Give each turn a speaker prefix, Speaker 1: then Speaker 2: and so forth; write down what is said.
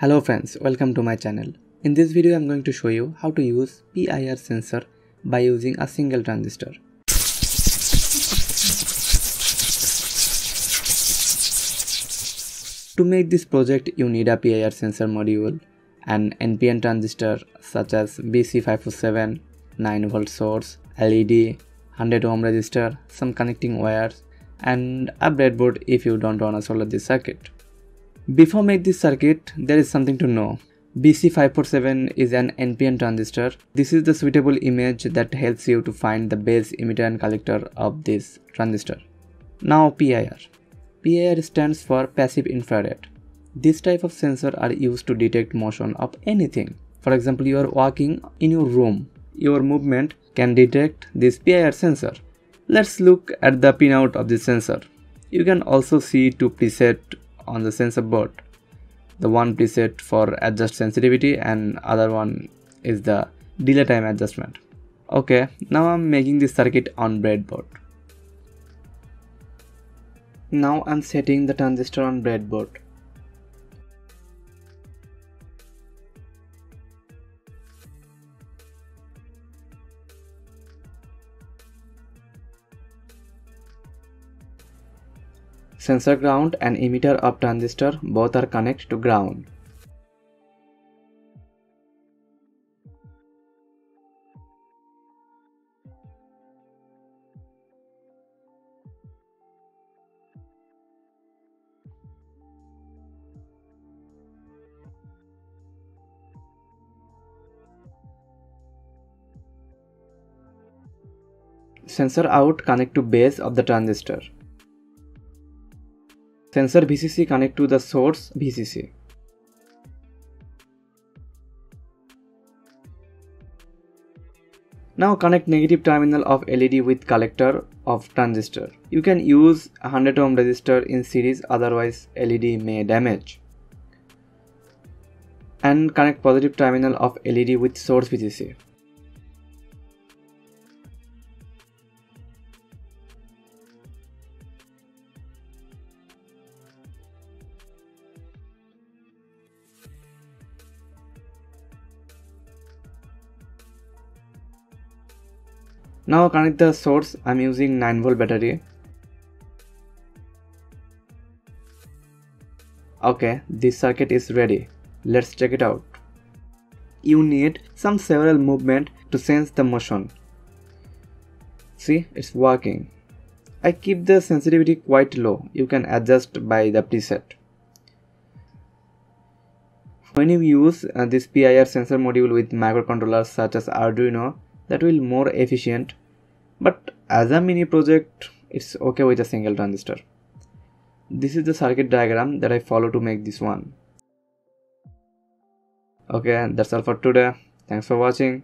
Speaker 1: Hello friends, welcome to my channel. In this video I'm going to show you how to use PIR sensor by using a single transistor. To make this project you need a PIR sensor module, an NPN transistor such as BC547, 9 volt source, LED, 100 ohm resistor, some connecting wires and a breadboard if you don't want to solder this circuit. Before make this circuit, there is something to know. BC547 is an NPN transistor. This is the suitable image that helps you to find the base emitter and collector of this transistor. Now PIR. PIR stands for passive infrared. This type of sensor are used to detect motion of anything. For example, you are walking in your room. Your movement can detect this PIR sensor. Let's look at the pinout of this sensor. You can also see two preset on the sensor board. The one preset for adjust sensitivity and other one is the delay time adjustment. Okay now i'm making this circuit on breadboard. Now i'm setting the transistor on breadboard Sensor ground and emitter of transistor both are connected to ground. Sensor out connect to base of the transistor. Sensor VCC connect to the source VCC. Now connect negative terminal of LED with collector of transistor. You can use 100 ohm resistor in series otherwise LED may damage. And connect positive terminal of LED with source VCC. Now connect the source. I'm using 9 volt battery. Okay, this circuit is ready. Let's check it out. You need some several movement to sense the motion. See, it's working. I keep the sensitivity quite low. You can adjust by the preset. When you use uh, this PIR sensor module with microcontrollers such as Arduino, that will more efficient. But as a mini project it's okay with a single transistor. This is the circuit diagram that I follow to make this one. Okay that's all for today. Thanks for watching